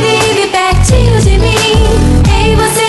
vive pertinho de mim. Ei, você